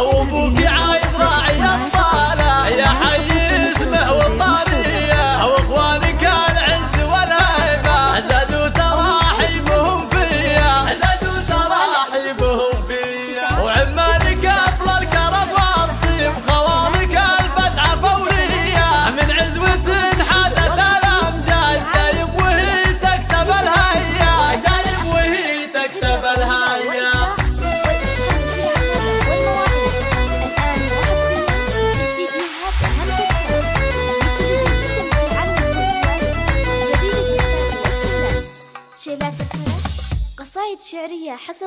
我不。الشعرية حسب